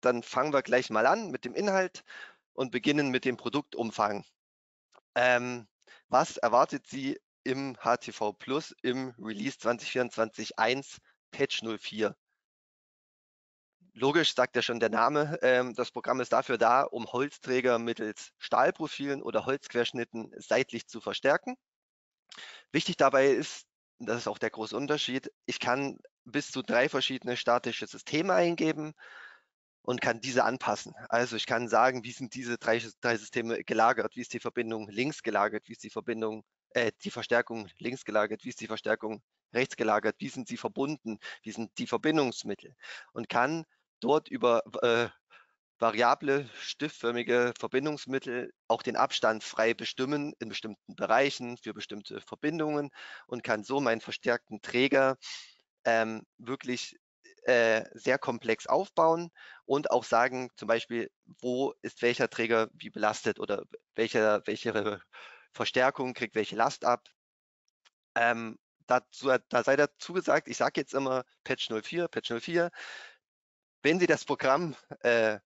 dann fangen wir gleich mal an mit dem Inhalt und beginnen mit dem Produktumfang. Ähm, was erwartet Sie im HTV Plus im Release 2024.1 Patch 04? Logisch sagt ja schon der Name, ähm, das Programm ist dafür da, um Holzträger mittels Stahlprofilen oder Holzquerschnitten seitlich zu verstärken. Wichtig dabei ist, das ist auch der große Unterschied, ich kann bis zu drei verschiedene statische Systeme eingeben und kann diese anpassen. Also ich kann sagen, wie sind diese drei, drei Systeme gelagert, wie ist die Verbindung links gelagert, wie ist die Verbindung, äh, die Verstärkung links gelagert, wie ist die Verstärkung rechts gelagert, wie sind sie verbunden, wie sind die Verbindungsmittel? Und kann dort über äh, variable stiftförmige Verbindungsmittel auch den Abstand frei bestimmen in bestimmten Bereichen für bestimmte Verbindungen und kann so meinen verstärkten Träger ähm, wirklich äh, sehr komplex aufbauen und auch sagen, zum Beispiel, wo ist welcher Träger wie belastet oder welche, welche Verstärkung kriegt welche Last ab. Ähm, dazu, da sei dazu gesagt, ich sage jetzt immer Patch 04, Patch 04. Wenn Sie das Programm äh,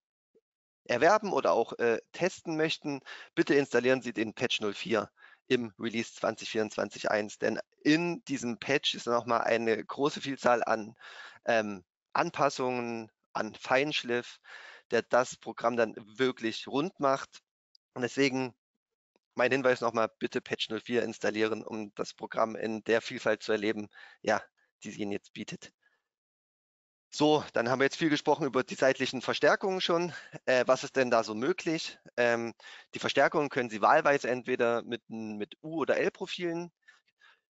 erwerben oder auch äh, testen möchten, bitte installieren Sie den Patch 04 im Release 2024.1, denn in diesem Patch ist nochmal eine große Vielzahl an ähm, Anpassungen, an Feinschliff, der das Programm dann wirklich rund macht. Und deswegen mein Hinweis nochmal, bitte Patch 04 installieren, um das Programm in der Vielfalt zu erleben, ja, die sie Ihnen jetzt bietet. So, dann haben wir jetzt viel gesprochen über die seitlichen Verstärkungen schon. Äh, was ist denn da so möglich? Ähm, die Verstärkungen können Sie wahlweise entweder mit, mit U- oder L-Profilen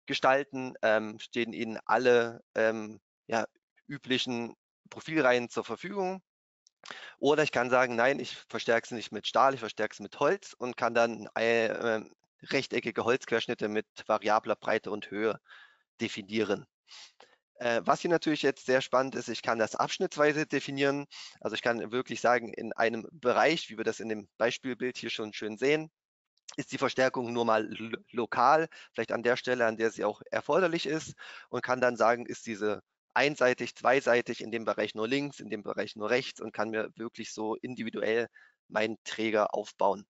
gestalten, ähm, stehen Ihnen alle ähm, ja, üblichen Profilreihen zur Verfügung. Oder ich kann sagen, nein, ich verstärke es nicht mit Stahl, ich verstärke es mit Holz und kann dann äh, rechteckige Holzquerschnitte mit variabler Breite und Höhe definieren. Äh, was hier natürlich jetzt sehr spannend ist, ich kann das abschnittsweise definieren. Also ich kann wirklich sagen, in einem Bereich, wie wir das in dem Beispielbild hier schon schön sehen, ist die Verstärkung nur mal lokal, vielleicht an der Stelle, an der sie auch erforderlich ist und kann dann sagen, ist diese einseitig, zweiseitig, in dem Bereich nur links, in dem Bereich nur rechts und kann mir wirklich so individuell meinen Träger aufbauen.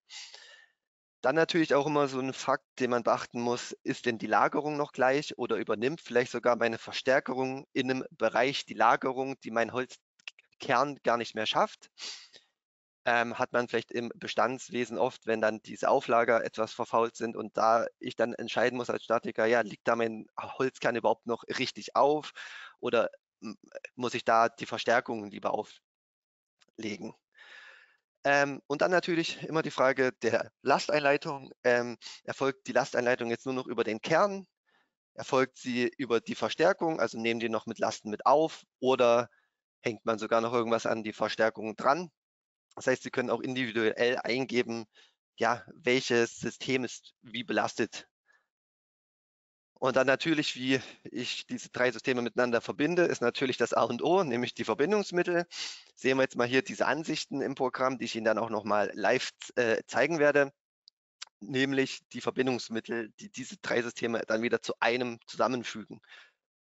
Dann natürlich auch immer so ein Fakt, den man beachten muss, ist denn die Lagerung noch gleich oder übernimmt vielleicht sogar meine Verstärkerung in einem Bereich die Lagerung, die mein Holzkern gar nicht mehr schafft. Ähm, hat man vielleicht im Bestandswesen oft, wenn dann diese Auflager etwas verfault sind und da ich dann entscheiden muss als Statiker, ja, liegt da mein Holzkern überhaupt noch richtig auf oder muss ich da die Verstärkung lieber auflegen? Ähm, und dann natürlich immer die Frage der Lasteinleitung. Ähm, erfolgt die Lasteinleitung jetzt nur noch über den Kern? Erfolgt sie über die Verstärkung, also nehmen die noch mit Lasten mit auf oder hängt man sogar noch irgendwas an die Verstärkung dran? Das heißt, Sie können auch individuell eingeben, ja, welches System ist wie belastet und dann natürlich, wie ich diese drei Systeme miteinander verbinde, ist natürlich das A und O, nämlich die Verbindungsmittel. Sehen wir jetzt mal hier diese Ansichten im Programm, die ich Ihnen dann auch nochmal live äh, zeigen werde, nämlich die Verbindungsmittel, die diese drei Systeme dann wieder zu einem zusammenfügen.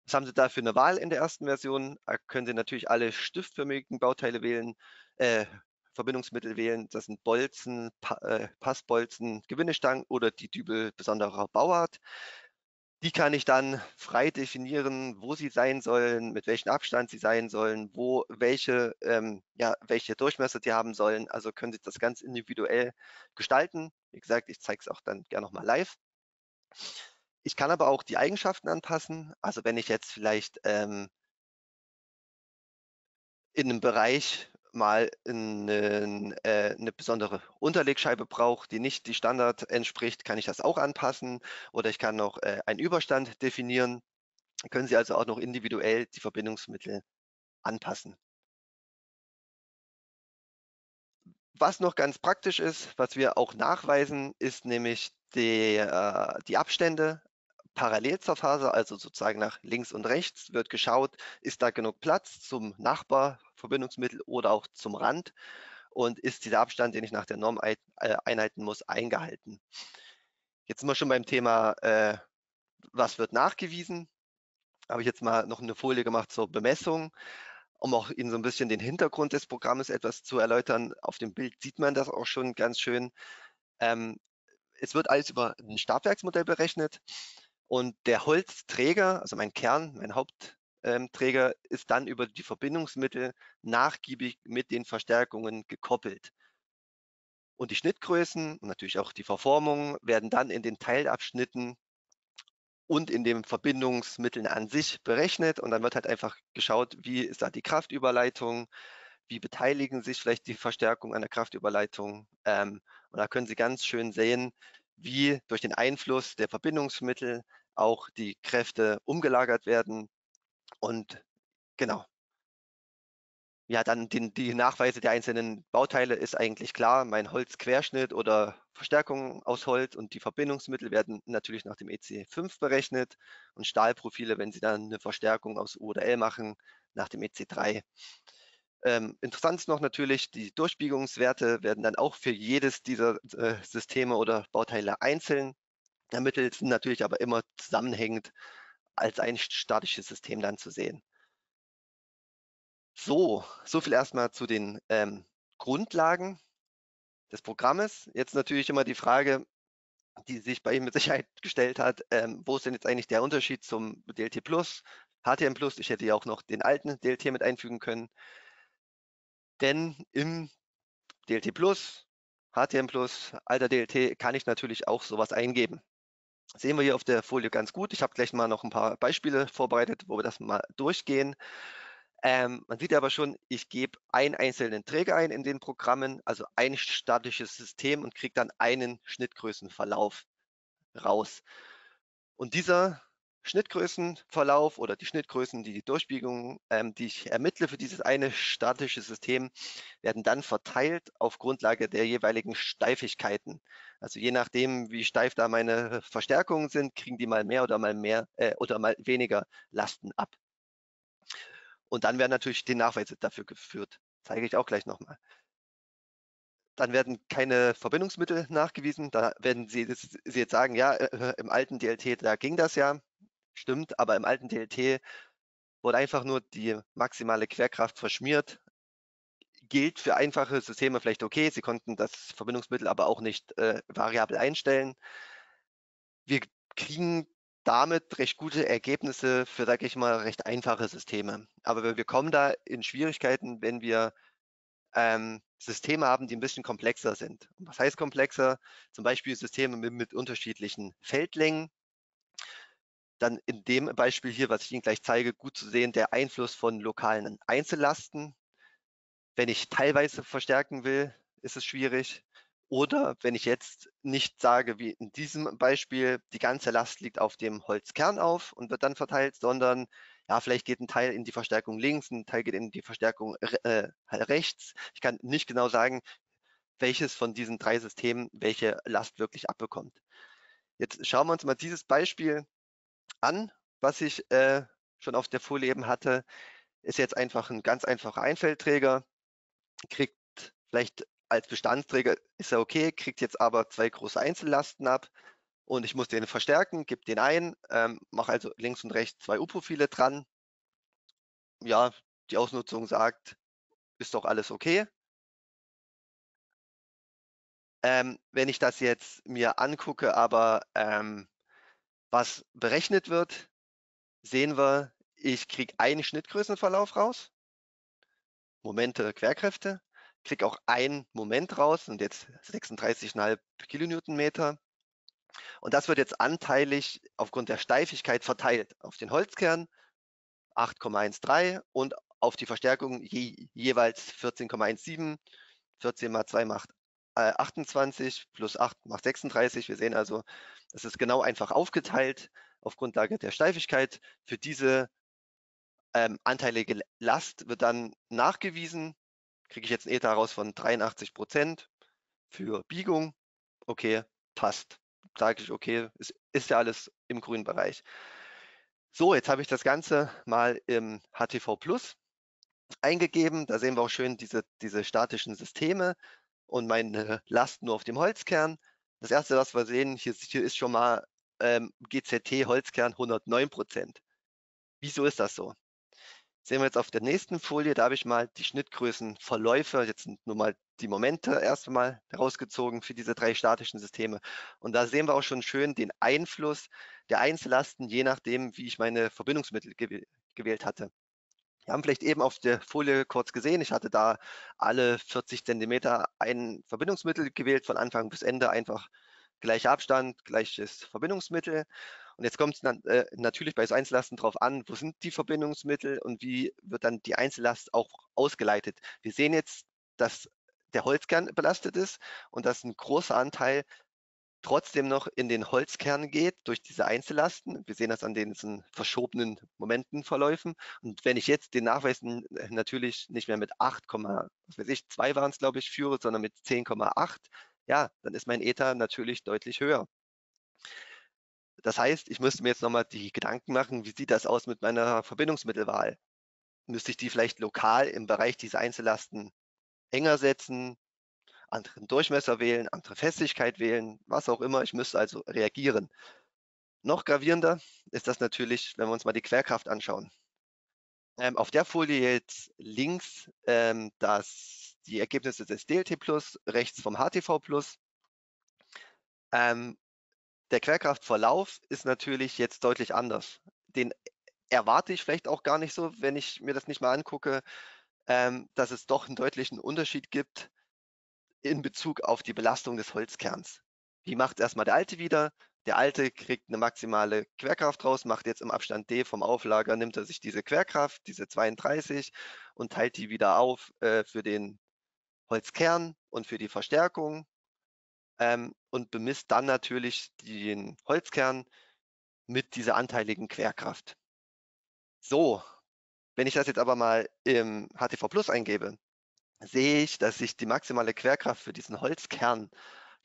Was haben Sie da für eine Wahl in der ersten Version? Da können Sie natürlich alle stiftförmigen Bauteile wählen, äh, Verbindungsmittel wählen. Das sind Bolzen, pa äh, Passbolzen, Gewinnestangen oder die Dübel besonderer Bauart. Die kann ich dann frei definieren, wo sie sein sollen, mit welchem Abstand sie sein sollen, wo welche, ähm, ja, welche Durchmesser die haben sollen. Also können Sie das ganz individuell gestalten. Wie gesagt, ich zeige es auch dann gerne nochmal live. Ich kann aber auch die Eigenschaften anpassen. Also wenn ich jetzt vielleicht ähm, in einem Bereich mal eine, äh, besondere Unterlegscheibe brauche, die nicht die Standard entspricht, kann ich das auch anpassen oder ich kann noch äh, einen Überstand definieren. Können Sie also auch noch individuell die Verbindungsmittel anpassen. Was noch ganz praktisch ist, was wir auch nachweisen, ist nämlich die, äh, die Abstände parallel zur Faser, also sozusagen nach links und rechts, wird geschaut, ist da genug Platz zum Nachbarverbindungsmittel oder auch zum Rand und ist dieser Abstand, den ich nach der Norm äh, einhalten muss, eingehalten. Jetzt sind wir schon beim Thema, äh, was wird nachgewiesen. Habe ich jetzt mal noch eine Folie gemacht zur Bemessung. um auch Ihnen so ein bisschen den Hintergrund des Programmes etwas zu erläutern. Auf dem Bild sieht man das auch schon ganz schön. Ähm, es wird alles über ein Stabwerksmodell berechnet und der Holzträger, also mein Kern, mein Hauptträger, ist dann über die Verbindungsmittel nachgiebig mit den Verstärkungen gekoppelt. Und die Schnittgrößen und natürlich auch die Verformungen werden dann in den Teilabschnitten und in den Verbindungsmitteln an sich berechnet und dann wird halt einfach geschaut, wie ist da die Kraftüberleitung, wie beteiligen sich vielleicht die Verstärkung an der Kraftüberleitung. Ähm, und da können Sie ganz schön sehen, wie durch den Einfluss der Verbindungsmittel auch die Kräfte umgelagert werden. Und genau, ja, dann den, die Nachweise der einzelnen Bauteile ist eigentlich klar. Mein Holzquerschnitt oder Verstärkung aus Holz und die Verbindungsmittel werden natürlich nach dem EC5 berechnet und Stahlprofile, wenn Sie dann eine Verstärkung aus U oder L machen, nach dem EC3. Ähm, interessant ist noch natürlich, die Durchbiegungswerte werden dann auch für jedes dieser äh, Systeme oder Bauteile einzeln ermittelt, sind natürlich aber immer zusammenhängend als ein statisches System dann zu sehen. So, so viel erstmal zu den ähm, Grundlagen des Programmes. Jetzt natürlich immer die Frage, die sich bei Ihnen mit Sicherheit gestellt hat, ähm, wo ist denn jetzt eigentlich der Unterschied zum DLT Plus, HTM Plus? Ich hätte ja auch noch den alten DLT mit einfügen können. Denn im DLT Plus, HTM Plus, alter DLT kann ich natürlich auch sowas eingeben. Sehen wir hier auf der Folie ganz gut. Ich habe gleich mal noch ein paar Beispiele vorbereitet, wo wir das mal durchgehen. Ähm, man sieht aber schon, ich gebe einen einzelnen Träger ein in den Programmen, also ein statisches System und kriege dann einen Schnittgrößenverlauf raus. Und dieser Schnittgrößenverlauf oder die Schnittgrößen, die die Durchbiegung, ähm, die ich ermittle für dieses eine statische System, werden dann verteilt auf Grundlage der jeweiligen Steifigkeiten. Also je nachdem, wie steif da meine Verstärkungen sind, kriegen die mal mehr oder mal mehr äh, oder mal weniger Lasten ab. Und dann werden natürlich die Nachweise dafür geführt. Zeige ich auch gleich nochmal. Dann werden keine Verbindungsmittel nachgewiesen. Da werden Sie, Sie jetzt sagen, ja, äh, im alten DLT, da ging das ja. Stimmt, aber im alten DLT wurde einfach nur die maximale Querkraft verschmiert. Gilt für einfache Systeme vielleicht okay. Sie konnten das Verbindungsmittel aber auch nicht äh, variabel einstellen. Wir kriegen damit recht gute Ergebnisse für, sage ich mal, recht einfache Systeme. Aber wir kommen da in Schwierigkeiten, wenn wir ähm, Systeme haben, die ein bisschen komplexer sind. Was heißt komplexer? Zum Beispiel Systeme mit, mit unterschiedlichen Feldlängen. Dann in dem Beispiel hier, was ich Ihnen gleich zeige, gut zu sehen, der Einfluss von lokalen Einzellasten. Wenn ich teilweise verstärken will, ist es schwierig. Oder wenn ich jetzt nicht sage, wie in diesem Beispiel, die ganze Last liegt auf dem Holzkern auf und wird dann verteilt, sondern ja, vielleicht geht ein Teil in die Verstärkung links, ein Teil geht in die Verstärkung äh, rechts. Ich kann nicht genau sagen, welches von diesen drei Systemen welche Last wirklich abbekommt. Jetzt schauen wir uns mal dieses Beispiel an, was ich äh, schon auf der Folie eben hatte. Ist jetzt einfach ein ganz einfacher Einfeldträger, kriegt vielleicht als Bestandsträger ist er okay, kriegt jetzt aber zwei große Einzellasten ab und ich muss den verstärken, gebe den ein, ähm, mache also links und rechts zwei U-Profile dran. Ja, die Ausnutzung sagt, ist doch alles okay. Ähm, wenn ich das jetzt mir angucke, aber ähm, was berechnet wird, sehen wir, ich kriege einen Schnittgrößenverlauf raus, Momente, Querkräfte kriege auch einen Moment raus und jetzt 36,5 Kilonewtonmeter. Und das wird jetzt anteilig aufgrund der Steifigkeit verteilt auf den Holzkern 8,13 und auf die Verstärkung je, jeweils 14,17. 14 mal 2 macht 28 plus 8 macht 36. Wir sehen also, es ist genau einfach aufgeteilt auf Grundlage der Steifigkeit. Für diese ähm, anteilige Last wird dann nachgewiesen kriege ich jetzt ein Eta raus von 83 Prozent für Biegung. Okay, passt. Sage ich, okay, ist, ist ja alles im grünen Bereich. So, jetzt habe ich das Ganze mal im HTV Plus eingegeben. Da sehen wir auch schön diese, diese statischen Systeme und meine Last nur auf dem Holzkern. Das erste, was wir sehen, hier, hier ist schon mal ähm, GZT Holzkern 109 Prozent. Wieso ist das so? Sehen wir jetzt auf der nächsten Folie, da habe ich mal die Schnittgrößenverläufe, jetzt sind nur mal die Momente erst einmal herausgezogen für diese drei statischen Systeme. Und da sehen wir auch schon schön den Einfluss der Einzellasten, je nachdem, wie ich meine Verbindungsmittel gewählt hatte. Wir haben vielleicht eben auf der Folie kurz gesehen, ich hatte da alle 40 Zentimeter ein Verbindungsmittel gewählt, von Anfang bis Ende einfach gleicher Abstand, gleiches Verbindungsmittel. Und jetzt kommt es äh, natürlich bei Einzellasten darauf an, wo sind die Verbindungsmittel und wie wird dann die Einzellast auch ausgeleitet. Wir sehen jetzt, dass der Holzkern belastet ist und dass ein großer Anteil trotzdem noch in den Holzkern geht durch diese Einzellasten. Wir sehen das an diesen verschobenen Momentenverläufen. Und wenn ich jetzt den Nachweis natürlich nicht mehr mit 8, was weiß ich, 2 waren es, glaube ich, führe, sondern mit 10,8, ja, dann ist mein Ether natürlich deutlich höher. Das heißt, ich müsste mir jetzt nochmal die Gedanken machen, wie sieht das aus mit meiner Verbindungsmittelwahl? Müsste ich die vielleicht lokal im Bereich dieser Einzellasten enger setzen, anderen Durchmesser wählen, andere Festigkeit wählen, was auch immer. Ich müsste also reagieren. Noch gravierender ist das natürlich, wenn wir uns mal die Querkraft anschauen. Ähm, auf der Folie jetzt links ähm, das, die Ergebnisse des DLT Plus, rechts vom HTV Plus. Ähm, der Querkraftverlauf ist natürlich jetzt deutlich anders. Den erwarte ich vielleicht auch gar nicht so, wenn ich mir das nicht mal angucke, ähm, dass es doch einen deutlichen Unterschied gibt in Bezug auf die Belastung des Holzkerns. Wie macht erstmal der alte wieder? Der alte kriegt eine maximale Querkraft raus, macht jetzt im Abstand D vom Auflager, nimmt er sich diese Querkraft, diese 32 und teilt die wieder auf äh, für den Holzkern und für die Verstärkung ähm, und bemisst dann natürlich den Holzkern mit dieser anteiligen Querkraft. So, wenn ich das jetzt aber mal im HTV Plus eingebe, sehe ich, dass sich die maximale Querkraft für diesen Holzkern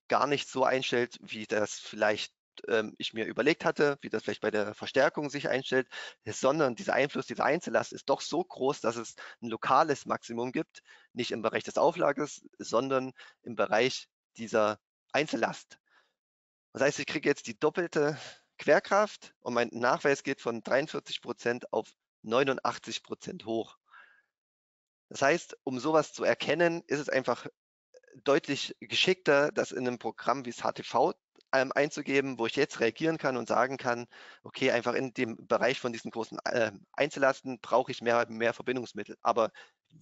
gar nicht so einstellt, wie das vielleicht ähm, ich mir überlegt hatte, wie das vielleicht bei der Verstärkung sich einstellt, sondern dieser Einfluss dieser Einzellast ist doch so groß, dass es ein lokales Maximum gibt, nicht im Bereich des Auflages, sondern im Bereich dieser Einzellast. Das heißt, ich kriege jetzt die doppelte Querkraft und mein Nachweis geht von 43 Prozent auf 89 Prozent hoch. Das heißt, um sowas zu erkennen, ist es einfach deutlich geschickter, das in einem Programm wie das HTV ähm, einzugeben, wo ich jetzt reagieren kann und sagen kann, okay, einfach in dem Bereich von diesen großen äh, Einzellasten brauche ich mehr, mehr Verbindungsmittel. Aber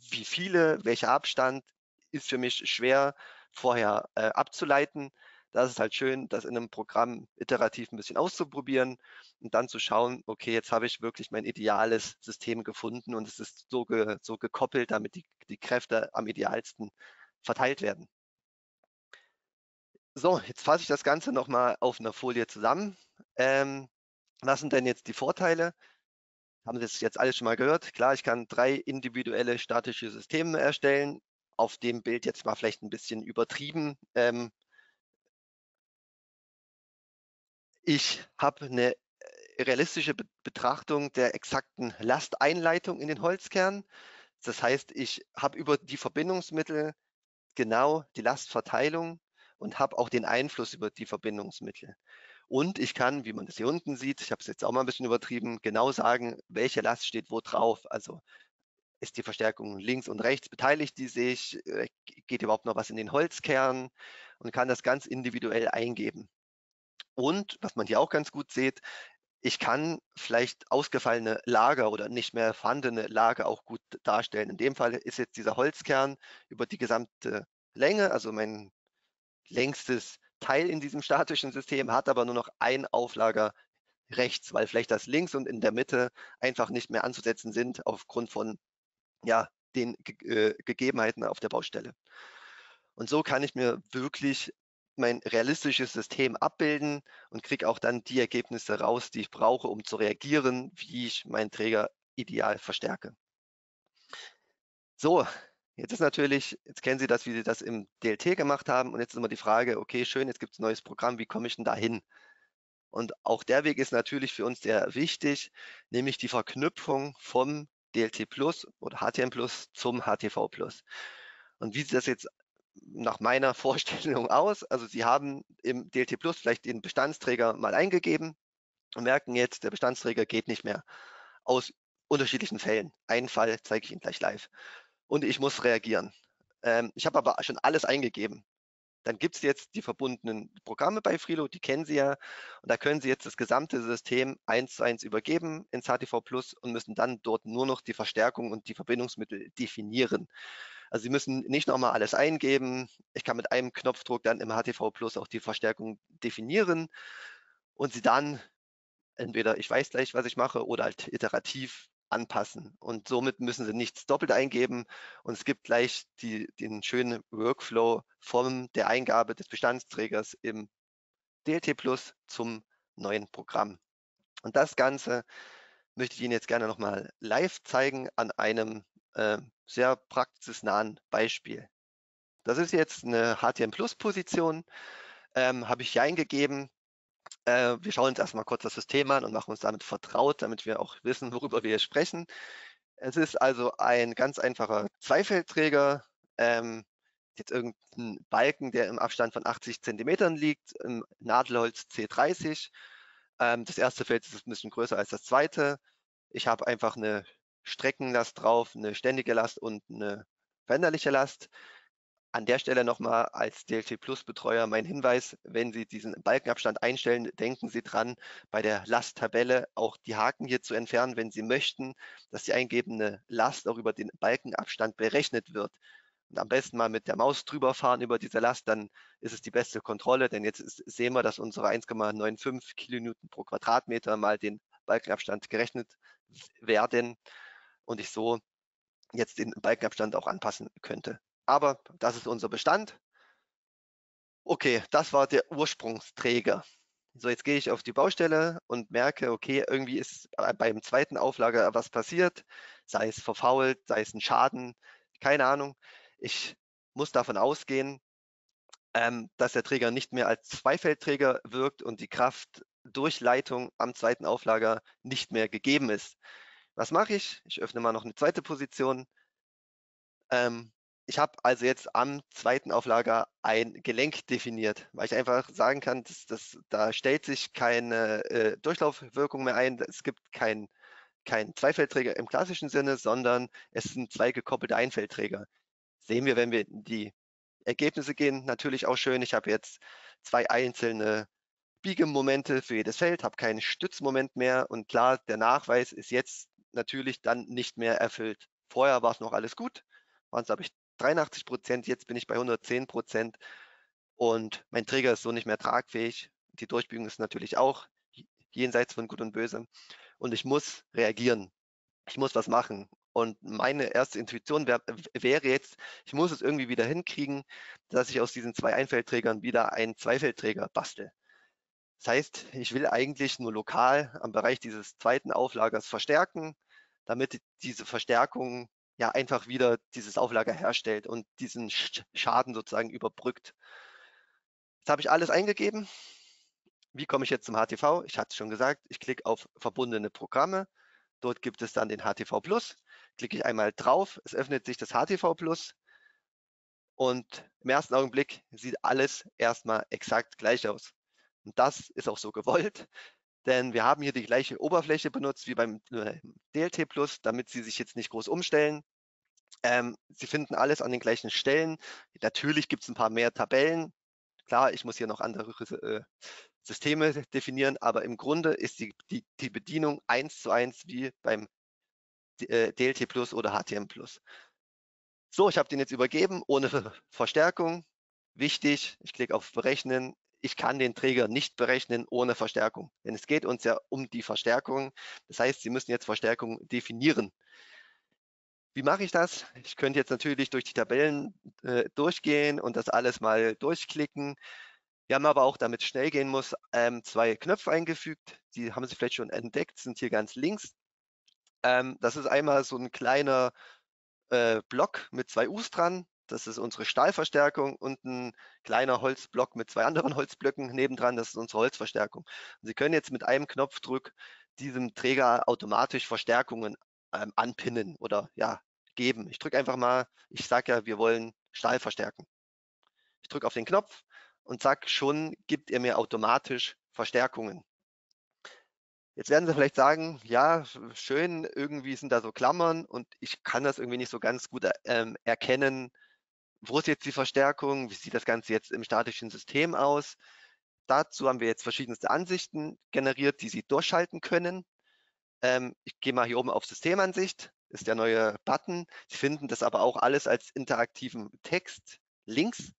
wie viele, welcher Abstand, ist für mich schwer vorher äh, abzuleiten. Da ist halt schön, das in einem Programm iterativ ein bisschen auszuprobieren und dann zu schauen, okay, jetzt habe ich wirklich mein ideales System gefunden und es ist so, ge, so gekoppelt, damit die, die Kräfte am idealsten verteilt werden. So, jetzt fasse ich das Ganze nochmal auf einer Folie zusammen. Ähm, was sind denn jetzt die Vorteile? Haben Sie das jetzt alles schon mal gehört? Klar, ich kann drei individuelle statische Systeme erstellen. Auf dem Bild jetzt mal vielleicht ein bisschen übertrieben. Ähm, Ich habe eine äh, realistische Betrachtung der exakten Lasteinleitung in den Holzkern. Das heißt, ich habe über die Verbindungsmittel genau die Lastverteilung und habe auch den Einfluss über die Verbindungsmittel. Und ich kann, wie man das hier unten sieht, ich habe es jetzt auch mal ein bisschen übertrieben, genau sagen, welche Last steht wo drauf. Also ist die Verstärkung links und rechts, beteiligt die sich, äh, geht überhaupt noch was in den Holzkern und kann das ganz individuell eingeben. Und was man hier auch ganz gut sieht, ich kann vielleicht ausgefallene Lager oder nicht mehr vorhandene Lager auch gut darstellen. In dem Fall ist jetzt dieser Holzkern über die gesamte Länge, also mein längstes Teil in diesem statischen System, hat aber nur noch ein Auflager rechts, weil vielleicht das links und in der Mitte einfach nicht mehr anzusetzen sind aufgrund von ja, den äh, Gegebenheiten auf der Baustelle. Und so kann ich mir wirklich mein realistisches System abbilden und kriege auch dann die Ergebnisse raus, die ich brauche, um zu reagieren, wie ich meinen Träger ideal verstärke. So, jetzt ist natürlich, jetzt kennen Sie das, wie Sie das im DLT gemacht haben und jetzt ist immer die Frage, okay, schön, jetzt gibt es ein neues Programm, wie komme ich denn da hin? Und auch der Weg ist natürlich für uns sehr wichtig, nämlich die Verknüpfung vom DLT Plus oder HTM Plus zum HTV Plus. Und wie Sie das jetzt nach meiner Vorstellung aus. Also Sie haben im DLT Plus vielleicht den Bestandsträger mal eingegeben und merken jetzt, der Bestandsträger geht nicht mehr. Aus unterschiedlichen Fällen. Einen Fall zeige ich Ihnen gleich live. Und ich muss reagieren. Ähm, ich habe aber schon alles eingegeben. Dann gibt es jetzt die verbundenen Programme bei Frilo, die kennen Sie ja. Und da können Sie jetzt das gesamte System eins zu eins übergeben ins HTV Plus und müssen dann dort nur noch die Verstärkung und die Verbindungsmittel definieren. Also Sie müssen nicht nochmal alles eingeben. Ich kann mit einem Knopfdruck dann im HTV Plus auch die Verstärkung definieren und sie dann entweder ich weiß gleich, was ich mache oder halt iterativ anpassen. Und somit müssen Sie nichts doppelt eingeben und es gibt gleich die, den schönen Workflow von der Eingabe des Bestandsträgers im DLT Plus zum neuen Programm. Und das Ganze möchte ich Ihnen jetzt gerne nochmal live zeigen an einem äh, sehr praxisnahen Beispiel. Das ist jetzt eine HTM Plus Position, ähm, habe ich hier eingegeben. Äh, wir schauen uns erstmal kurz das System an und machen uns damit vertraut, damit wir auch wissen, worüber wir hier sprechen. Es ist also ein ganz einfacher Zweifeldträger, ähm, jetzt irgendein Balken, der im Abstand von 80 Zentimetern liegt, im Nadelholz C30. Ähm, das erste Feld ist ein bisschen größer als das zweite. Ich habe einfach eine Streckenlast drauf, eine ständige Last und eine veränderliche Last. An der Stelle nochmal als DLT Plus Betreuer mein Hinweis, wenn Sie diesen Balkenabstand einstellen, denken Sie dran, bei der Lasttabelle auch die Haken hier zu entfernen, wenn Sie möchten, dass die eingegebene Last auch über den Balkenabstand berechnet wird. Und am besten mal mit der Maus drüber fahren über diese Last, dann ist es die beste Kontrolle, denn jetzt ist, sehen wir, dass unsere 1,95 Kilonewton pro Quadratmeter mal den Balkenabstand gerechnet werden und ich so jetzt den Balkenabstand auch anpassen könnte. Aber das ist unser Bestand. Okay, das war der Ursprungsträger. So, jetzt gehe ich auf die Baustelle und merke, okay, irgendwie ist beim zweiten Auflager was passiert, sei es verfault, sei es ein Schaden, keine Ahnung. Ich muss davon ausgehen, ähm, dass der Träger nicht mehr als Zweifeldträger wirkt und die Kraftdurchleitung am zweiten Auflager nicht mehr gegeben ist. Was mache ich? Ich öffne mal noch eine zweite Position. Ähm, ich habe also jetzt am zweiten Auflager ein Gelenk definiert, weil ich einfach sagen kann, dass, dass da stellt sich keine äh, Durchlaufwirkung mehr ein. Es gibt keinen kein Zweifeldträger im klassischen Sinne, sondern es sind zwei gekoppelte Einfeldträger. Sehen wir, wenn wir in die Ergebnisse gehen, natürlich auch schön. Ich habe jetzt zwei einzelne Biegemomente für jedes Feld, habe kein Stützmoment mehr und klar, der Nachweis ist jetzt natürlich dann nicht mehr erfüllt. Vorher war es noch alles gut, waren es, glaube ich, 83 Prozent, jetzt bin ich bei 110 Prozent und mein Träger ist so nicht mehr tragfähig. Die Durchbiegung ist natürlich auch jenseits von Gut und Böse und ich muss reagieren. Ich muss was machen. Und meine erste Intuition wär, wäre jetzt, ich muss es irgendwie wieder hinkriegen, dass ich aus diesen zwei Einfeldträgern wieder einen Zweifeldträger bastel. Das heißt, ich will eigentlich nur lokal am Bereich dieses zweiten Auflagers verstärken, damit diese Verstärkung ja einfach wieder dieses Auflager herstellt und diesen Schaden sozusagen überbrückt. Jetzt habe ich alles eingegeben. Wie komme ich jetzt zum HTV? Ich hatte es schon gesagt, ich klicke auf verbundene Programme. Dort gibt es dann den HTV Plus. Klicke ich einmal drauf, es öffnet sich das HTV Plus und im ersten Augenblick sieht alles erstmal exakt gleich aus. Und das ist auch so gewollt denn wir haben hier die gleiche Oberfläche benutzt wie beim äh, DLT Plus, damit Sie sich jetzt nicht groß umstellen. Ähm, Sie finden alles an den gleichen Stellen. Natürlich gibt es ein paar mehr Tabellen. Klar, ich muss hier noch andere äh, Systeme definieren, aber im Grunde ist die, die, die Bedienung eins zu eins wie beim äh, DLT Plus oder HTM Plus. So, ich habe den jetzt übergeben ohne Verstärkung. Wichtig, ich klicke auf Berechnen ich kann den Träger nicht berechnen ohne Verstärkung. Denn es geht uns ja um die Verstärkung. Das heißt, Sie müssen jetzt Verstärkung definieren. Wie mache ich das? Ich könnte jetzt natürlich durch die Tabellen äh, durchgehen und das alles mal durchklicken. Wir haben aber auch, damit schnell gehen muss, ähm, zwei Knöpfe eingefügt. Die haben Sie vielleicht schon entdeckt, sind hier ganz links. Ähm, das ist einmal so ein kleiner äh, Block mit zwei U's dran. Das ist unsere Stahlverstärkung und ein kleiner Holzblock mit zwei anderen Holzblöcken nebendran. Das ist unsere Holzverstärkung. Und Sie können jetzt mit einem Knopfdruck diesem Träger automatisch Verstärkungen ähm, anpinnen oder ja, geben. Ich drücke einfach mal, ich sage ja, wir wollen Stahl verstärken. Ich drücke auf den Knopf und zack, schon gibt er mir automatisch Verstärkungen. Jetzt werden Sie vielleicht sagen, ja, schön, irgendwie sind da so Klammern und ich kann das irgendwie nicht so ganz gut ähm, erkennen. Wo ist jetzt die Verstärkung? Wie sieht das Ganze jetzt im statischen System aus? Dazu haben wir jetzt verschiedenste Ansichten generiert, die Sie durchschalten können. Ähm, ich gehe mal hier oben auf Systemansicht, ist der neue Button. Sie finden das aber auch alles als interaktiven Text links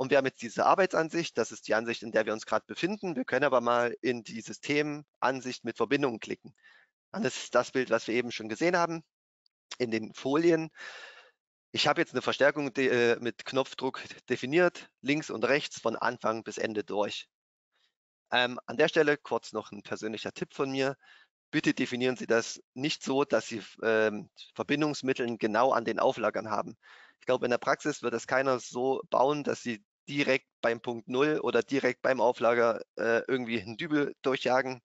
und wir haben jetzt diese Arbeitsansicht, das ist die Ansicht, in der wir uns gerade befinden. Wir können aber mal in die Systemansicht mit Verbindungen klicken. Das ist das Bild, was wir eben schon gesehen haben in den Folien. Ich habe jetzt eine Verstärkung äh, mit Knopfdruck definiert, links und rechts von Anfang bis Ende durch. Ähm, an der Stelle kurz noch ein persönlicher Tipp von mir. Bitte definieren Sie das nicht so, dass Sie ähm, Verbindungsmittel genau an den Auflagern haben. Ich glaube, in der Praxis wird es keiner so bauen, dass Sie direkt beim Punkt Null oder direkt beim Auflager äh, irgendwie einen Dübel durchjagen.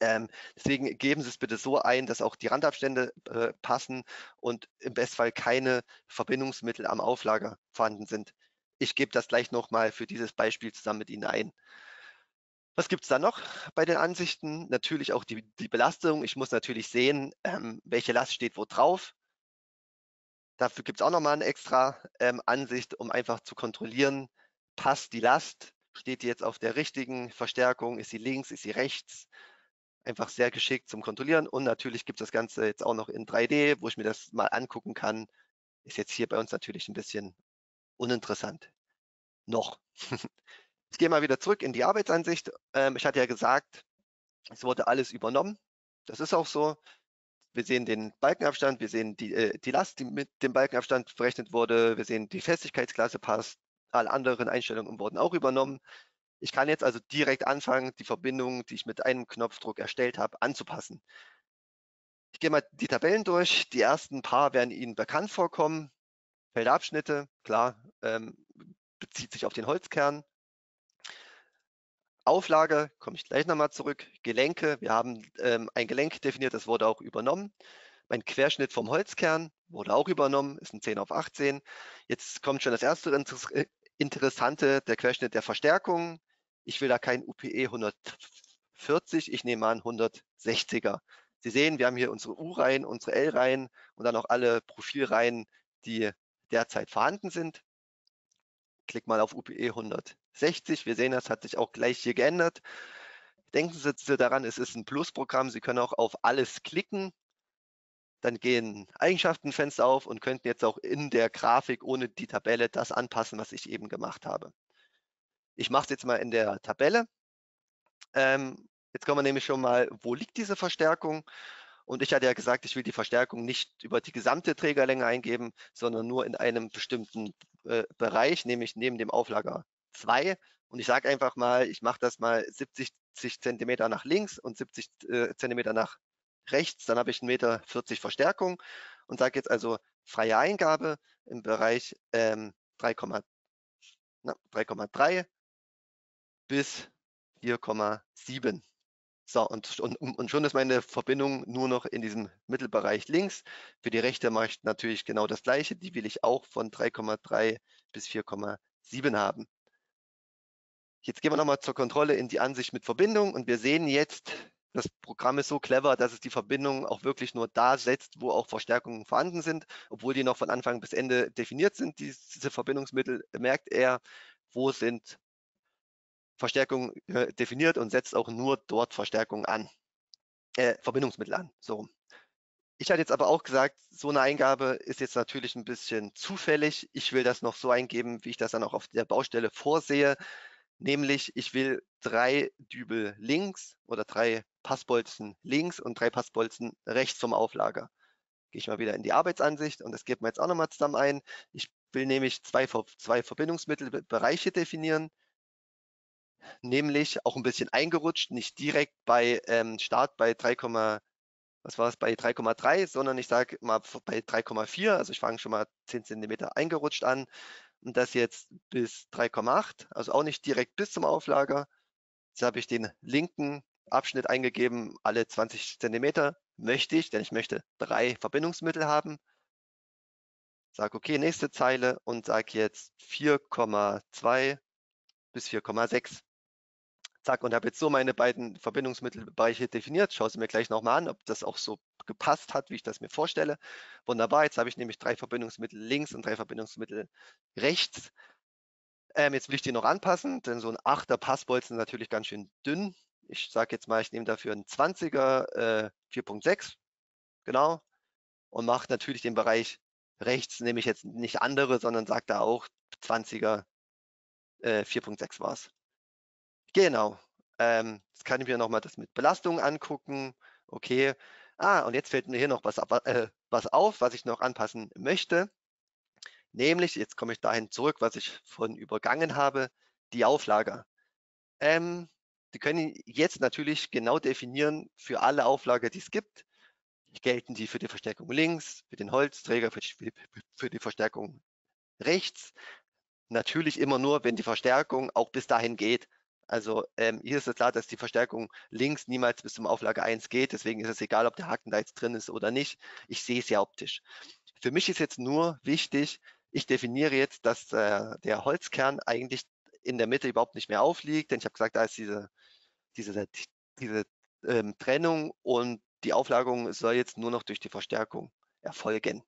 Ähm, deswegen geben Sie es bitte so ein, dass auch die Randabstände äh, passen und im Bestfall keine Verbindungsmittel am Auflager vorhanden sind. Ich gebe das gleich nochmal für dieses Beispiel zusammen mit Ihnen ein. Was gibt es da noch bei den Ansichten? Natürlich auch die, die Belastung. Ich muss natürlich sehen, ähm, welche Last steht wo drauf. Dafür gibt es auch nochmal eine extra ähm, Ansicht, um einfach zu kontrollieren, passt die Last, steht die jetzt auf der richtigen Verstärkung, ist sie links, ist sie rechts, einfach sehr geschickt zum Kontrollieren und natürlich gibt es das Ganze jetzt auch noch in 3D, wo ich mir das mal angucken kann, ist jetzt hier bei uns natürlich ein bisschen uninteressant. Noch. Ich gehe mal wieder zurück in die Arbeitsansicht. Ähm, ich hatte ja gesagt, es wurde alles übernommen. Das ist auch so. Wir sehen den Balkenabstand, wir sehen die, äh, die Last, die mit dem Balkenabstand berechnet wurde. Wir sehen, die Festigkeitsklasse passt, alle anderen Einstellungen wurden auch übernommen. Ich kann jetzt also direkt anfangen, die Verbindung, die ich mit einem Knopfdruck erstellt habe, anzupassen. Ich gehe mal die Tabellen durch. Die ersten paar werden Ihnen bekannt vorkommen. Feldabschnitte, klar, ähm, bezieht sich auf den Holzkern. Auflage, komme ich gleich nochmal zurück. Gelenke, wir haben ähm, ein Gelenk definiert, das wurde auch übernommen. Mein Querschnitt vom Holzkern wurde auch übernommen, ist ein 10 auf 18. Jetzt kommt schon das erste äh, Interessante, der Querschnitt der Verstärkung. Ich will da kein UPE 140, ich nehme an 160er. Sie sehen, wir haben hier unsere U-Reihen, unsere L-Reihen und dann auch alle Profilreihen, die derzeit vorhanden sind. Klick mal auf UPE 160. Wir sehen, das hat sich auch gleich hier geändert. Denken Sie daran, es ist ein Plus-Programm. Sie können auch auf alles klicken dann gehen Eigenschaftenfenster auf und könnten jetzt auch in der Grafik ohne die Tabelle das anpassen, was ich eben gemacht habe. Ich mache es jetzt mal in der Tabelle. Ähm, jetzt kommen wir nämlich schon mal, wo liegt diese Verstärkung? Und ich hatte ja gesagt, ich will die Verstärkung nicht über die gesamte Trägerlänge eingeben, sondern nur in einem bestimmten äh, Bereich, nämlich neben dem Auflager 2. Und ich sage einfach mal, ich mache das mal 70 Zentimeter nach links und 70 äh, Zentimeter nach rechts, dann habe ich 1,40 Meter Verstärkung und sage jetzt also freie Eingabe im Bereich ähm, 3,3 bis 4,7. So, und, und, und schon ist meine Verbindung nur noch in diesem Mittelbereich links. Für die rechte mache ich natürlich genau das gleiche. Die will ich auch von 3,3 bis 4,7 haben. Jetzt gehen wir nochmal zur Kontrolle in die Ansicht mit Verbindung und wir sehen jetzt, das Programm ist so clever, dass es die Verbindung auch wirklich nur da setzt, wo auch Verstärkungen vorhanden sind. Obwohl die noch von Anfang bis Ende definiert sind, diese Verbindungsmittel, merkt er, wo sind Verstärkungen äh, definiert und setzt auch nur dort Verstärkungen an, äh, Verbindungsmittel an. So. Ich hatte jetzt aber auch gesagt, so eine Eingabe ist jetzt natürlich ein bisschen zufällig. Ich will das noch so eingeben, wie ich das dann auch auf der Baustelle vorsehe. Nämlich, ich will drei Dübel links oder drei Passbolzen links und drei Passbolzen rechts vom Auflager. Gehe ich mal wieder in die Arbeitsansicht und das geben wir jetzt auch nochmal zusammen ein. Ich will nämlich zwei, zwei Verbindungsmittelbereiche definieren, nämlich auch ein bisschen eingerutscht, nicht direkt bei ähm, Start bei 3, was war es, bei 3,3, sondern ich sage mal bei 3,4, also ich fange schon mal 10 cm eingerutscht an und das jetzt bis 3,8, also auch nicht direkt bis zum Auflager. Jetzt habe ich den linken Abschnitt eingegeben, alle 20 Zentimeter möchte ich, denn ich möchte drei Verbindungsmittel haben. Sage okay, nächste Zeile und sage jetzt 4,2 bis 4,6. Zack, und habe jetzt so meine beiden Verbindungsmittelbereiche definiert. Schaue sie mir gleich nochmal an, ob das auch so gepasst hat, wie ich das mir vorstelle. Wunderbar, jetzt habe ich nämlich drei Verbindungsmittel links und drei Verbindungsmittel rechts. Ähm, jetzt will ich die noch anpassen, denn so ein 8er Passbolzen ist natürlich ganz schön dünn. Ich sage jetzt mal, ich nehme dafür einen 20er äh, 4.6, genau, und mache natürlich den Bereich rechts, nehme ich jetzt nicht andere, sondern sage da auch 20er äh, 4.6 war es. Genau. Ähm, jetzt kann ich mir nochmal das mit Belastung angucken. Okay. Ah, und jetzt fällt mir hier noch was, äh, was auf, was ich noch anpassen möchte. Nämlich, jetzt komme ich dahin zurück, was ich von übergangen habe, die Auflager. Ähm, die können jetzt natürlich genau definieren für alle Auflager, die es gibt. Gelten die für die Verstärkung links, für den Holzträger, für die, für die Verstärkung rechts. Natürlich immer nur, wenn die Verstärkung auch bis dahin geht. Also ähm, hier ist es klar, dass die Verstärkung links niemals bis zum Auflage 1 geht. Deswegen ist es egal, ob der Haken da jetzt drin ist oder nicht. Ich sehe es ja optisch. Für mich ist jetzt nur wichtig, ich definiere jetzt, dass äh, der Holzkern eigentlich in der Mitte überhaupt nicht mehr aufliegt. Denn ich habe gesagt, da ist diese, diese, diese ähm, Trennung und die Auflagerung soll jetzt nur noch durch die Verstärkung erfolgen.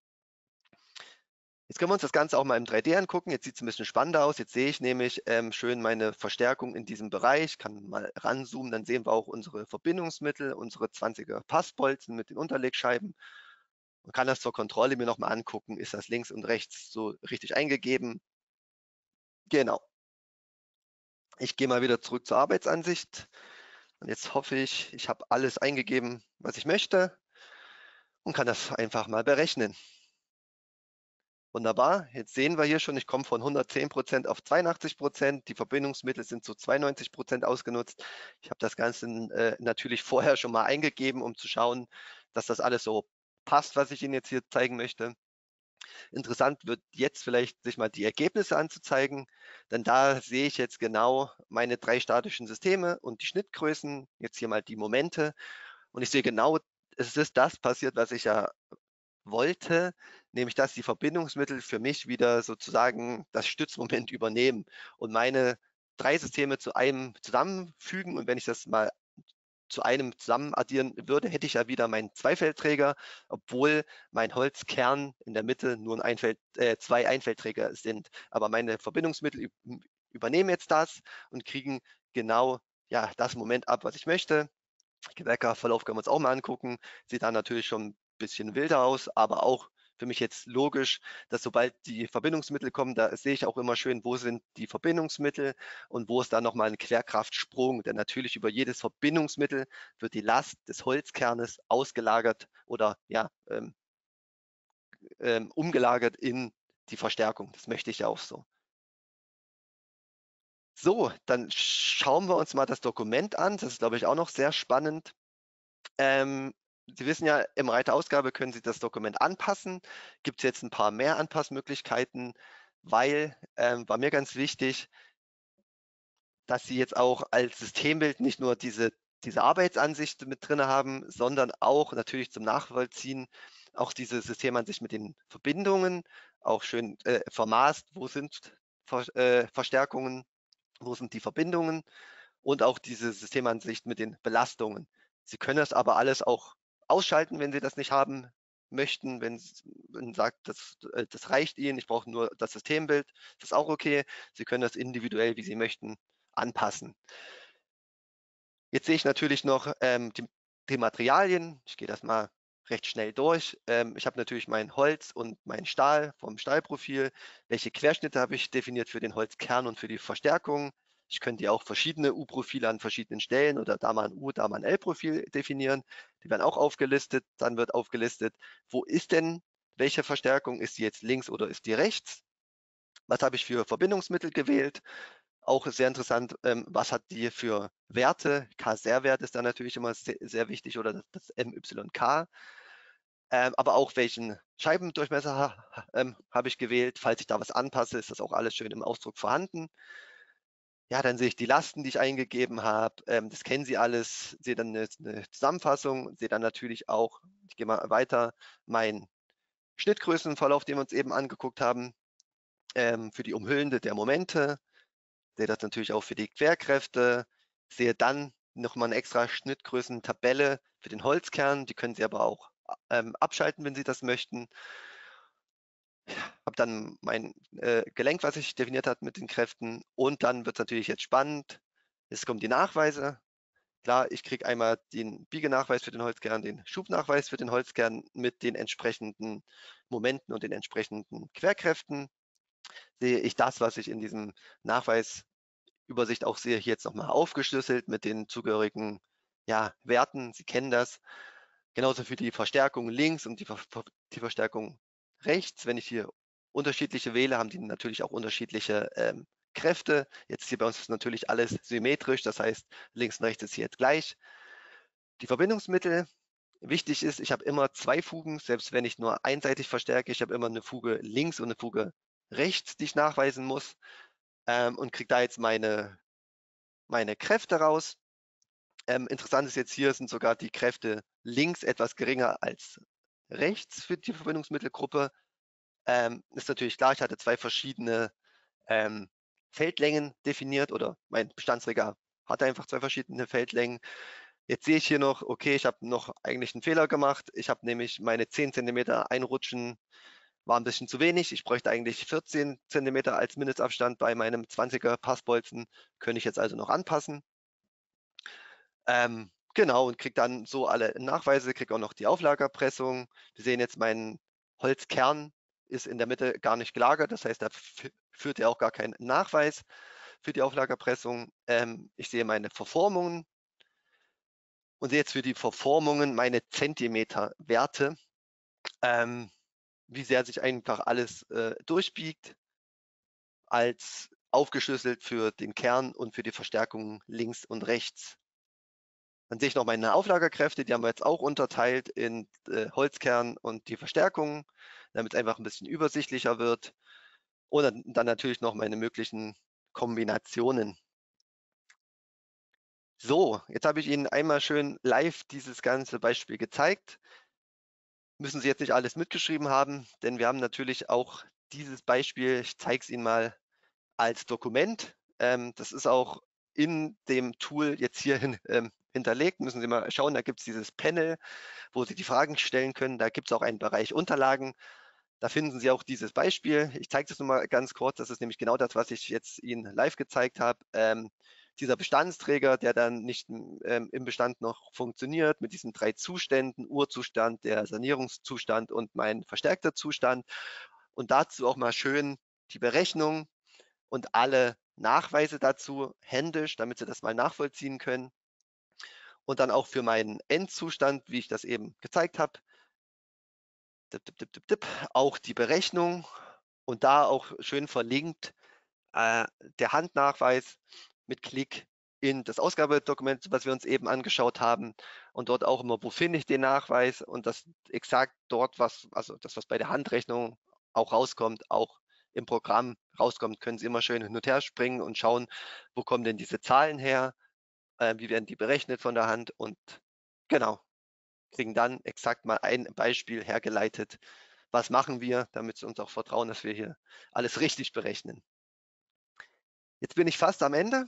Jetzt können wir uns das Ganze auch mal im 3D angucken. Jetzt sieht es ein bisschen spannender aus. Jetzt sehe ich nämlich ähm, schön meine Verstärkung in diesem Bereich. Kann mal ranzoomen, dann sehen wir auch unsere Verbindungsmittel, unsere 20er Passbolzen mit den Unterlegscheiben. Man kann das zur Kontrolle mir nochmal angucken. Ist das links und rechts so richtig eingegeben? Genau. Ich gehe mal wieder zurück zur Arbeitsansicht. Und jetzt hoffe ich, ich habe alles eingegeben, was ich möchte und kann das einfach mal berechnen. Wunderbar. Jetzt sehen wir hier schon, ich komme von 110 Prozent auf 82 Prozent. Die Verbindungsmittel sind zu 92 Prozent ausgenutzt. Ich habe das Ganze äh, natürlich vorher schon mal eingegeben, um zu schauen, dass das alles so passt, was ich Ihnen jetzt hier zeigen möchte. Interessant wird jetzt vielleicht sich mal die Ergebnisse anzuzeigen, denn da sehe ich jetzt genau meine drei statischen Systeme und die Schnittgrößen, jetzt hier mal die Momente und ich sehe genau, es ist das passiert, was ich ja wollte, nämlich dass die Verbindungsmittel für mich wieder sozusagen das Stützmoment übernehmen und meine drei Systeme zu einem zusammenfügen. Und wenn ich das mal zu einem zusammen addieren würde, hätte ich ja wieder meinen Zweifeldträger, obwohl mein Holzkern in der Mitte nur ein Einfeld, äh, zwei Einfeldträger sind. Aber meine Verbindungsmittel übernehmen jetzt das und kriegen genau ja, das Moment ab, was ich möchte. Gewerkerverlauf können wir uns auch mal angucken. Sieht dann natürlich schon bisschen wilder aus, aber auch für mich jetzt logisch, dass sobald die Verbindungsmittel kommen, da sehe ich auch immer schön, wo sind die Verbindungsmittel und wo ist da nochmal ein Querkraftsprung. Denn natürlich über jedes Verbindungsmittel wird die Last des Holzkernes ausgelagert oder ja, ähm, ähm, umgelagert in die Verstärkung. Das möchte ich ja auch so. So, dann schauen wir uns mal das Dokument an. Das ist, glaube ich, auch noch sehr spannend. Ähm, Sie wissen ja, im Reiter Ausgabe können Sie das Dokument anpassen. Gibt es jetzt ein paar mehr Anpassmöglichkeiten, weil ähm, war mir ganz wichtig, dass Sie jetzt auch als Systembild nicht nur diese, diese Arbeitsansicht mit drin haben, sondern auch natürlich zum Nachvollziehen auch diese Systemansicht mit den Verbindungen, auch schön äh, vermaßt, wo sind Ver äh, Verstärkungen, wo sind die Verbindungen und auch diese Systemansicht mit den Belastungen. Sie können das aber alles auch ausschalten, wenn Sie das nicht haben möchten, wenn man sagt, das, äh, das reicht Ihnen, ich brauche nur das Systembild, das ist auch okay. Sie können das individuell, wie Sie möchten, anpassen. Jetzt sehe ich natürlich noch ähm, die, die, Materialien. Ich gehe das mal recht schnell durch. Ähm, ich habe natürlich mein Holz und mein Stahl vom Stahlprofil. Welche Querschnitte habe ich definiert für den Holzkern und für die Verstärkung? Ich könnte ja auch verschiedene U-Profile an verschiedenen Stellen oder da mal ein U, da mal ein L-Profil definieren. Die werden auch aufgelistet. Dann wird aufgelistet, wo ist denn welche Verstärkung? Ist die jetzt links oder ist die rechts? Was habe ich für Verbindungsmittel gewählt? Auch sehr interessant, ähm, was hat die für Werte? K-Serwert ist da natürlich immer sehr, sehr wichtig oder das, MYK. Ähm, aber auch welchen Scheibendurchmesser ähm, habe ich gewählt. Falls ich da was anpasse, ist das auch alles schön im Ausdruck vorhanden. Ja, dann sehe ich die Lasten, die ich eingegeben habe. Ähm, das kennen Sie alles. Sehe dann eine, eine Zusammenfassung. Sehe dann natürlich auch, ich gehe mal weiter, meinen Schnittgrößenverlauf, den wir uns eben angeguckt haben, ähm, für die Umhüllende der Momente. Sehe das natürlich auch für die Querkräfte. sehe dann nochmal eine extra Schnittgrößen-Tabelle für den Holzkern. Die können Sie aber auch ähm, abschalten, wenn Sie das möchten. Habe dann mein äh, Gelenk, was ich definiert habe mit den Kräften. Und dann wird es natürlich jetzt spannend. Jetzt kommen die Nachweise. Klar, ich kriege einmal den Biegenachweis für den Holzkern, den Schubnachweis für den Holzkern mit den entsprechenden Momenten und den entsprechenden Querkräften. Sehe ich das, was ich in diesem Nachweisübersicht auch sehe, hier jetzt nochmal aufgeschlüsselt mit den zugehörigen ja, Werten. Sie kennen das. Genauso für die Verstärkung links und die, Ver die Verstärkung rechts. Wenn ich hier unterschiedliche wähle, haben die natürlich auch unterschiedliche ähm, Kräfte. Jetzt hier bei uns ist natürlich alles symmetrisch, das heißt links und rechts ist hier jetzt gleich. Die Verbindungsmittel, wichtig ist, ich habe immer zwei Fugen, selbst wenn ich nur einseitig verstärke, ich habe immer eine Fuge links und eine Fuge rechts, die ich nachweisen muss ähm, und kriege da jetzt meine, meine Kräfte raus. Ähm, interessant ist jetzt hier sind sogar die Kräfte links etwas geringer als rechts für die Verbindungsmittelgruppe. Ähm, ist natürlich klar, ich hatte zwei verschiedene ähm, Feldlängen definiert oder mein Bestandsträger hat einfach zwei verschiedene Feldlängen. Jetzt sehe ich hier noch, okay, ich habe noch eigentlich einen Fehler gemacht. Ich habe nämlich meine 10 cm einrutschen, war ein bisschen zu wenig. Ich bräuchte eigentlich 14 cm als Mindestabstand bei meinem 20er Passbolzen. Könnte ich jetzt also noch anpassen. Ähm, genau, und kriege dann so alle Nachweise, kriege auch noch die Auflagerpressung. Wir sehen jetzt, mein Holzkern ist in der Mitte gar nicht gelagert. Das heißt, da führt ja auch gar keinen Nachweis für die Auflagerpressung. Ähm, ich sehe meine Verformungen und sehe jetzt für die Verformungen meine Zentimeterwerte, ähm, wie sehr sich einfach alles äh, durchbiegt, als aufgeschlüsselt für den Kern und für die Verstärkung links und rechts. Dann sehe ich noch meine Auflagerkräfte, die haben wir jetzt auch unterteilt in äh, Holzkern und die Verstärkung, damit es einfach ein bisschen übersichtlicher wird. Und dann natürlich noch meine möglichen Kombinationen. So, jetzt habe ich Ihnen einmal schön live dieses ganze Beispiel gezeigt. Müssen Sie jetzt nicht alles mitgeschrieben haben, denn wir haben natürlich auch dieses Beispiel, ich zeige es Ihnen mal als Dokument. Ähm, das ist auch in dem Tool jetzt hierhin ähm, hinterlegt. Müssen Sie mal schauen, da gibt es dieses Panel, wo Sie die Fragen stellen können. Da gibt es auch einen Bereich Unterlagen. Da finden Sie auch dieses Beispiel. Ich zeige das nur mal ganz kurz. Das ist nämlich genau das, was ich jetzt Ihnen live gezeigt habe. Ähm, dieser Bestandsträger, der dann nicht ähm, im Bestand noch funktioniert, mit diesen drei Zuständen, Urzustand, der Sanierungszustand und mein verstärkter Zustand. Und dazu auch mal schön die Berechnung und alle Nachweise dazu händisch, damit Sie das mal nachvollziehen können. Und dann auch für meinen Endzustand, wie ich das eben gezeigt habe, auch die Berechnung und da auch schön verlinkt äh, der Handnachweis mit Klick in das Ausgabedokument, was wir uns eben angeschaut haben. Und dort auch immer, wo finde ich den Nachweis? Und das exakt dort, was, also das, was bei der Handrechnung auch rauskommt, auch im Programm rauskommt, können Sie immer schön hin und her springen und schauen, wo kommen denn diese Zahlen her, äh, wie werden die berechnet von der Hand und genau, kriegen dann exakt mal ein Beispiel hergeleitet. Was machen wir, damit Sie uns auch vertrauen, dass wir hier alles richtig berechnen. Jetzt bin ich fast am Ende,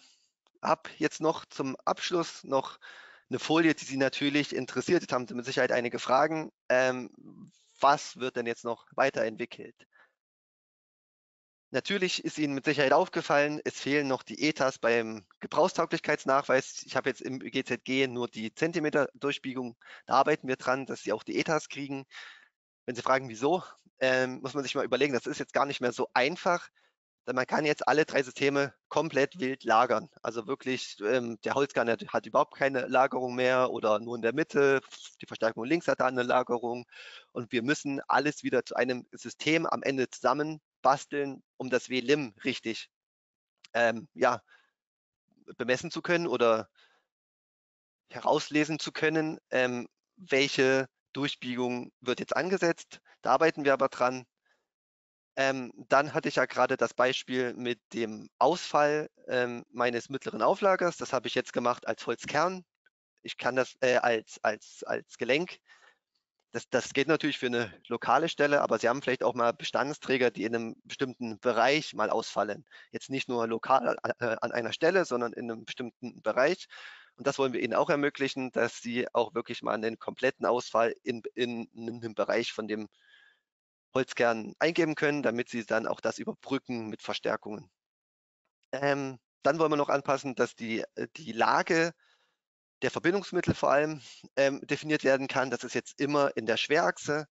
habe jetzt noch zum Abschluss noch eine Folie, die Sie natürlich interessiert. Jetzt haben Sie mit Sicherheit einige Fragen. Ähm, was wird denn jetzt noch weiterentwickelt? Natürlich ist Ihnen mit Sicherheit aufgefallen, es fehlen noch die ETAs beim Gebrauchstauglichkeitsnachweis. Ich habe jetzt im GZG nur die Zentimeter-Durchbiegung. Da arbeiten wir dran, dass Sie auch die ETAs kriegen. Wenn Sie fragen, wieso, ähm, muss man sich mal überlegen, das ist jetzt gar nicht mehr so einfach, denn man kann jetzt alle drei Systeme komplett wild lagern. Also wirklich, ähm, der Holzkern hat, hat überhaupt keine Lagerung mehr oder nur in der Mitte. Die Verstärkung links hat da eine Lagerung. Und wir müssen alles wieder zu einem System am Ende zusammen basteln, um das WLIM richtig ähm, ja, bemessen zu können oder herauslesen zu können, ähm, welche Durchbiegung wird jetzt angesetzt. Da arbeiten wir aber dran. Ähm, dann hatte ich ja gerade das Beispiel mit dem Ausfall ähm, meines mittleren Auflagers. Das habe ich jetzt gemacht als Holzkern. Ich kann das äh, als, als, als Gelenk. Das, das geht natürlich für eine lokale Stelle, aber Sie haben vielleicht auch mal Bestandsträger, die in einem bestimmten Bereich mal ausfallen. Jetzt nicht nur lokal äh, an einer Stelle, sondern in einem bestimmten Bereich. Und das wollen wir Ihnen auch ermöglichen, dass Sie auch wirklich mal einen kompletten Ausfall in, in, in einem Bereich von dem Holzkern eingeben können, damit Sie dann auch das überbrücken mit Verstärkungen. Ähm, dann wollen wir noch anpassen, dass die, äh, die Lage der Verbindungsmittel vor allem ähm, definiert werden kann. Das ist jetzt immer in der Schwerachse.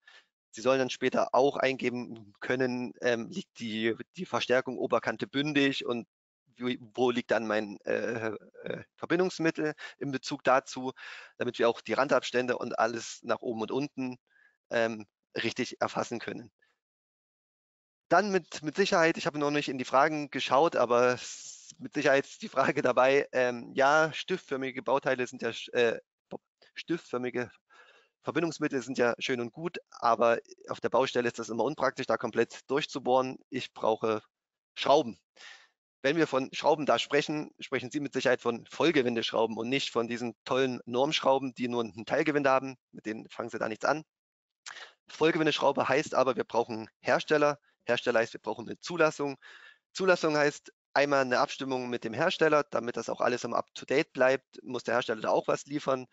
Sie sollen dann später auch eingeben können, ähm, liegt die, die Verstärkung Oberkante bündig und wo liegt dann mein äh, äh, Verbindungsmittel in Bezug dazu, damit wir auch die Randabstände und alles nach oben und unten ähm, richtig erfassen können. Dann mit, mit Sicherheit, ich habe noch nicht in die Fragen geschaut, aber mit Sicherheit die Frage dabei, ähm, ja, stiftförmige Bauteile sind ja, äh, stiftförmige Verbindungsmittel sind ja schön und gut, aber auf der Baustelle ist das immer unpraktisch, da komplett durchzubohren. Ich brauche Schrauben. Wenn wir von Schrauben da sprechen, sprechen Sie mit Sicherheit von Vollgewindeschrauben und nicht von diesen tollen Normschrauben, die nur ein Teilgewinde haben. Mit denen fangen Sie da nichts an. Vollgewindeschraube heißt aber, wir brauchen Hersteller. Hersteller heißt, wir brauchen eine Zulassung. Zulassung heißt einmal eine Abstimmung mit dem Hersteller, damit das auch alles im Up-to-Date bleibt, muss der Hersteller da auch was liefern,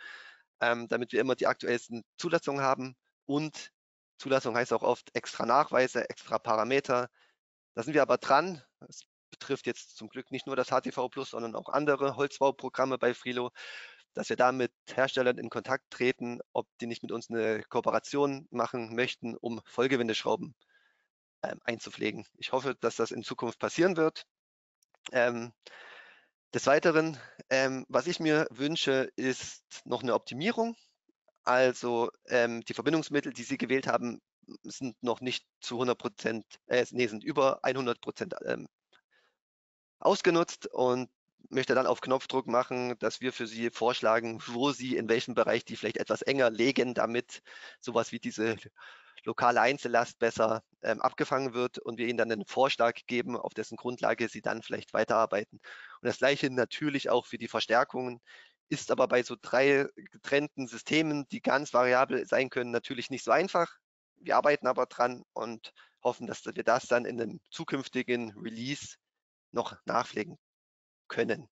ähm, damit wir immer die aktuellsten Zulassungen haben. Und Zulassung heißt auch oft extra Nachweise, extra Parameter. Da sind wir aber dran. Das betrifft jetzt zum Glück nicht nur das HTV Plus, sondern auch andere Holzbauprogramme bei Frilo dass wir da mit Herstellern in Kontakt treten, ob die nicht mit uns eine Kooperation machen möchten, um Vollgewindeschrauben ähm, einzupflegen. Ich hoffe, dass das in Zukunft passieren wird. Ähm, des Weiteren, ähm, was ich mir wünsche, ist noch eine Optimierung. Also ähm, die Verbindungsmittel, die Sie gewählt haben, sind noch nicht zu 100 Prozent, äh, nee, sind über 100 Prozent ähm, ausgenutzt und möchte dann auf Knopfdruck machen, dass wir für Sie vorschlagen, wo Sie in welchem Bereich die vielleicht etwas enger legen, damit sowas wie diese lokale Einzellast besser ähm, abgefangen wird und wir Ihnen dann einen Vorschlag geben, auf dessen Grundlage Sie dann vielleicht weiterarbeiten. Und das gleiche natürlich auch für die Verstärkungen, ist aber bei so drei getrennten Systemen, die ganz variabel sein können, natürlich nicht so einfach. Wir arbeiten aber dran und hoffen, dass wir das dann in einem zukünftigen Release noch nachpflegen können.